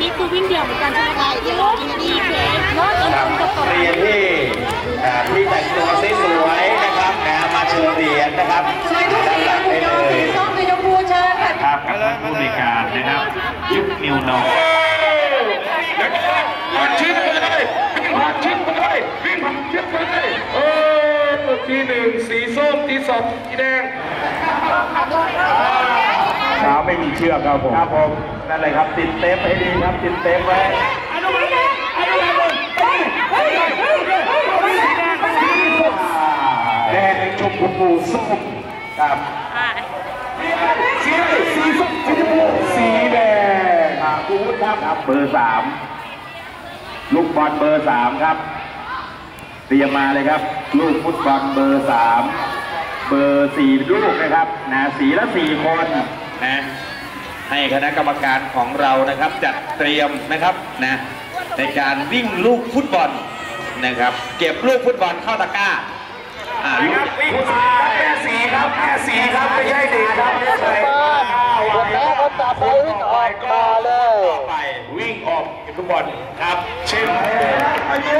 นี้คือวิ่งเดี่ยวเหมือนกันใช่ไหมคะที่รถมีเคสรถครับกับต่อเรียนที่อ่าที่แต่งตัวสวยๆนะครับนะมาเชิญเรียนนะครับด้านหลังได้เลยส้มสีชมพูเชิญค่ะครับกับผู้บริการนะครับยุคนิวนอร์ผ่านชิ้นไปเลยวิ่งผ่านชิ้นไปเลยวิ่งผ่านชิ้นไปเลยเออทีหนึ่งสีส้มทีสองสีแดง เช้าไม่มีเชือกครับผมครับผมนั่นเลยครับติดเทปให้ดีครับติดเทปไว้แดงชมพูส้มครับสีอะไรสีส้มสีชมพูสีแดงอาคูดครับครับเบอร์สามลูกบอลเบอร์สามครับเตรียมมาเลยครับ ลูกฟุตบอลเบอร์สามเบอร์สี่ลูกนะครับนะสีละสี่คน นะให้คณะกรรมการของเรานะครับจัดเตรียมนะครับนะในการวิ่งลูกฟุตบอลนะครับ เก็บลูกฟุตบอลเข้าตะกร้าอ่าลูคกรับวิ่งมาแม่สีครับแม่สีครับไม่ใช่เด็กครับไปแล้วคนต่อไปวิ่งออกมาเลยไปวิ่งออกเก็บลูกบอลครับเช่นอายุ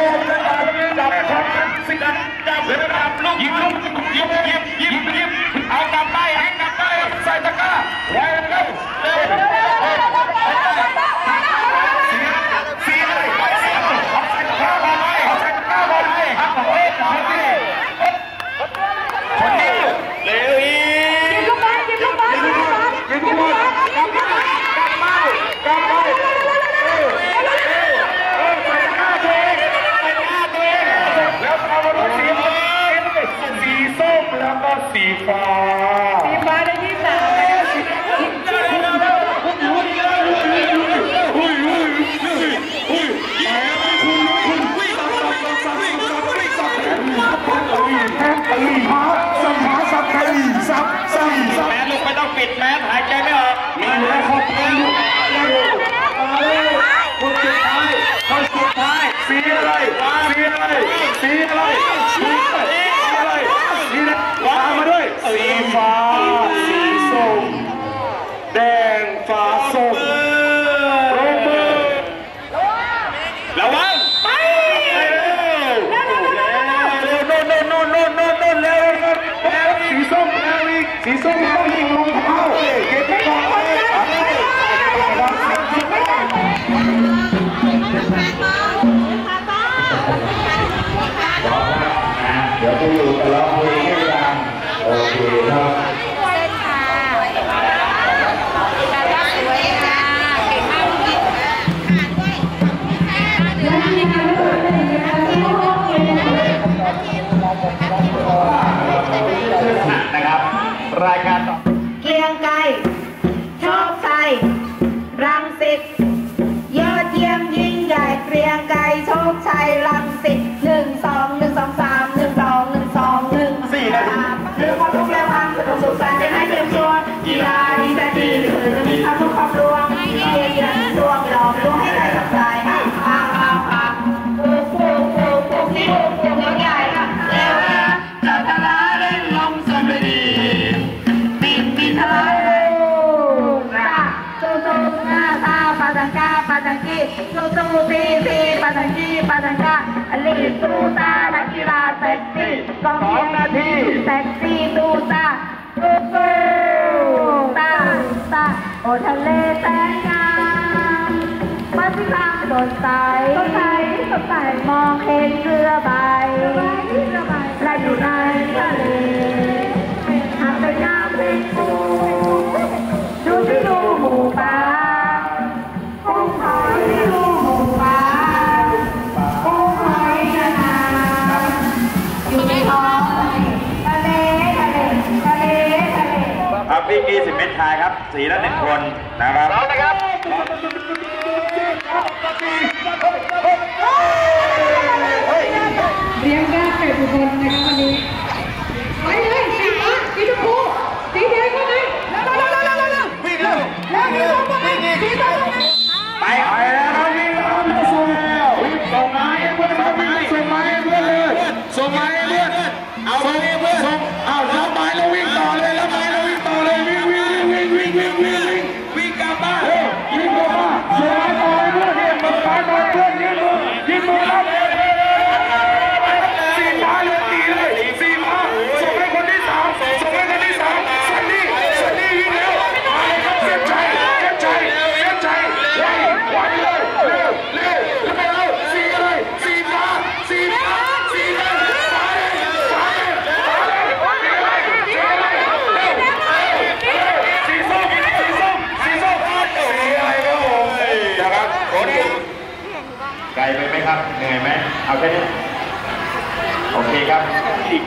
จับคนสิกันจับเลยนะครับลูกยิงลูกยิงยิงยิงยิงเอากลับไปให้กลับไปใส่ตะกร้าไว้นะครับเร็วสีเลยสีเลยเอาใส่ตะกร้ามาเลยเอาใส่ตะกร้ามาเลยครับเฮ้ยคนนี้คนนี้เร็วอีก ลูกบอลกินลูกบอลกินลูกบอล ยิงทุกคนกลับมากลับมากลับไปเออเออใส่ตะกร้าตัวเองใส่ตะกร้าตัวเองแล้วเอามาดูสีสีส้มแล้วก็สีฟ้า สีฟ้าได้ที่สามนะคะ แมสลูกไม่ต้องปิดแมสหายใจไม่ออก มีแล้วครับมาเลยคนสุดท้ายคนสุดท้ายสีอะไรสีอะไร สีอะไรสีอะไรสีอะไรตามมาด้วยสีฟ้าสีส้มแดงฟ้าส้มโรเบิร์ตระวังไปเร็วเร็วเล่นโน่นโน่นโน่นโน่นเร็วเร็วเร็วสีส้มเร็วอีกสีส้มต้องยิงลงเท้าเก็บไปก่อน รายการต่อเกียงไกรโชคชัยรังสิตยอดเยี่ยมยิ่งใหญ่เกรียงไกรโชคชัยรังสิตหนึ่งสองหนึ่งสองสามหนึ่งสองหนึ่งสองหนึ่งสี่นาทีเรื่องความทุกข์และควา ตูตานักกีฬาเซ็กซี่กองสองนาทีเซ็กซี่ตูตาตูตูตาตาโอทะเลแสนงามมาสิคางสดใสสดใสสดใสมองเห็นเรือใบและอยู่ในทะเล สีละหนึ่งคนนะครับ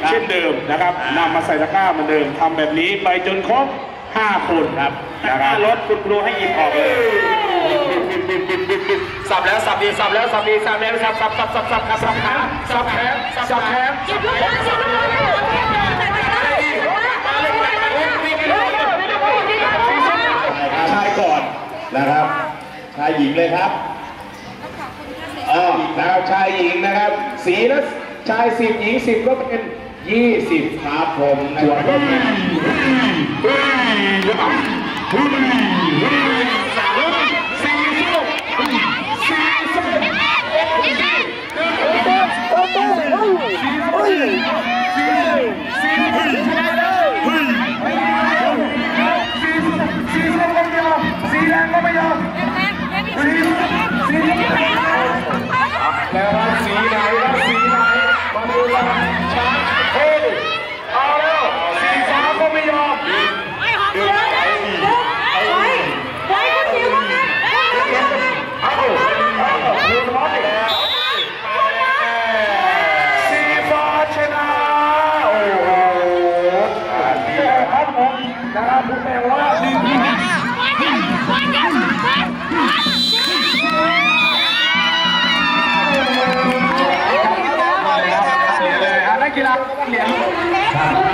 เช่นเดิมนะครับนำมาใส่ตะกร้าเหมือนเดิมทำแบบนี้ไปจนครบ5คนครับนะครับรถคุณครูให้หยิบออกเลยสับแล้วสับอีกสับแล้วสับอีกสับแล้วสับสับสับสับสับสับสับแขนสับแขนสับแขนจิบลูกนะจิบลูกนะชายก่อนนะครับชายหญิงเลยครับอ๋อนะครับชายหญิงนะครับ สีละ ชายสิบหญิงสิบก็เป็นยี่สิบครับผมนะครับแล้ว เ